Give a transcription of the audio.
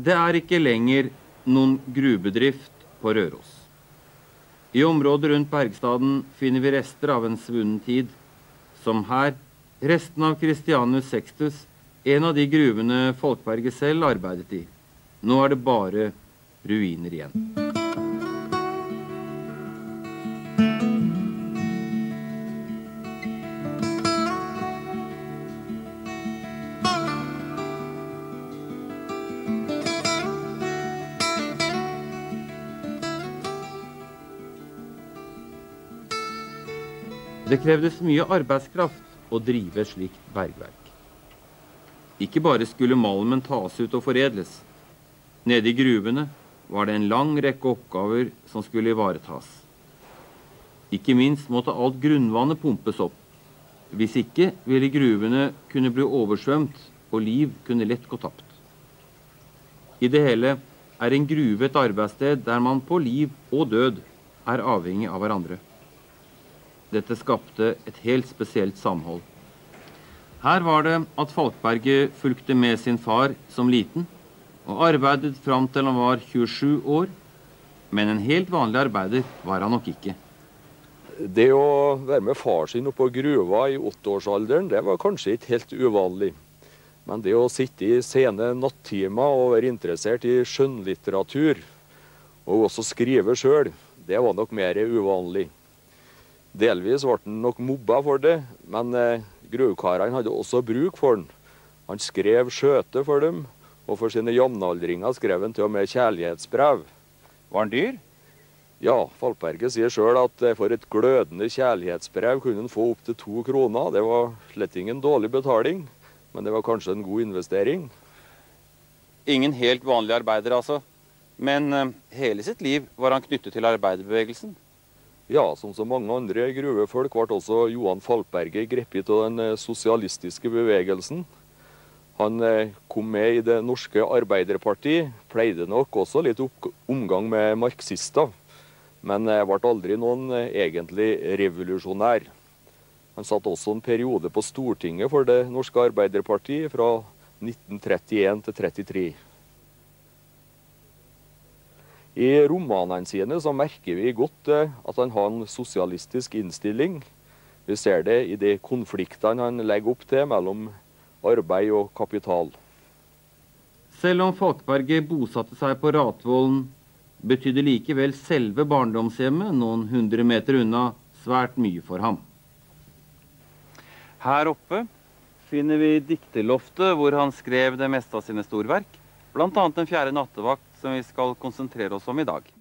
Det er ikke lenger noen grubedrift på Røros. I området rundt Bergstaden finner vi rester av en svunnen tid, som her resten av Christianus Sextus, en av de gruvene Folkberget selv arbeidet i. Nå er det bare ruiner igjen. Det krevdes mye arbeidskraft å drive slikt bergverk. Ikke bare skulle malmen tas ut og foredles. Nede i gruvene var det en lang rekke oppgaver som skulle ivaretas. Ikke minst måtte alt grunnvannet pumpes opp. Hvis ikke ville gruvene kunne bli oversvømt, og liv kunne lett gå tapt. I det hele er en gruve et arbeidssted der man på liv og død er avhengig av hverandre. Dette skapte et helt spesielt samhold. Her var det at Falkberget fulgte med sin far som liten, og arbeidet fram til han var 27 år. Men en helt vanlig arbeider var han nok ikke. Det å være med far sin oppå gruva i åtteårsalderen, det var kanskje ikke helt uvanlig. Men det å sitte i sene nattimer og være interessert i skjønnlitteratur, og også skrive sjøl, det var nok mer uvanlig. Delvis ble han nok mobba for det, men gruvkarene gruvekarene hadde også bruk for han. Han skrev skjøte for dem, og for sine jevnaldringer skrev han til og med kjærlighetsbrev. Var han dyr? Ja, Falkberget sier sjøl at eh, for et glødende kjærlighetsbrev kunne han få opptil to kroner. Det var slett ingen dårlig betaling, men det var kanskje en god investering. Ingen helt vanlig arbeider, altså. Men eh, hele sitt liv var han knyttet til arbeiderbevegelsen. Ja, som så mange andre gruvefolk ble også Johan Falkberget grepet av den eh, sosialistiske bevegelsen. Han eh, kom med i Det norske Arbeiderparti, pleide nok også litt omgang med marxister, men eh, ble aldri noen egentlig revolusjonær. Han satt også en periode på Stortinget for Det norske Arbeiderparti fra 1931 til 1933. I romanene sine så merker vi godt eh, at han har en sosialistisk innstilling. Vi ser det i de konfliktene han legger opp til mellom arbeid og kapital. Selv om Falkberget bosatte seg på Ratvollen, betydde likevel selve barndomshjemmet noen hundre meter unna svært mye for ham. Her oppe finner vi dikterloftet hvor han skrev det meste av sine storverk, bl.a. Den fjerde nattevakt som vi skal konsentrere oss om i dag.